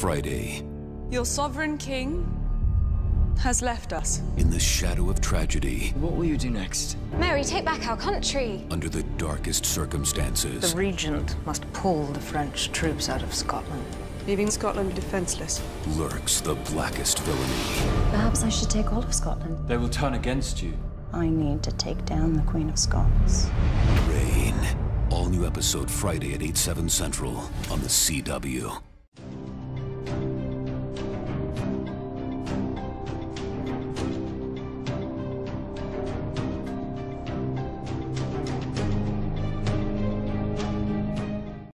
Friday, Your sovereign king has left us. in the shadow of tragedy, What will you do next? Mary, take back our country. under the darkest circumstances, The regent must pull the French troops out of Scotland. Leaving Scotland defenseless. lurks the blackest villainy. Perhaps I should take all of Scotland. They will turn against you. I need to take down the Queen of Scots. Reign. All new episode Friday at 8, 7 central on the CW.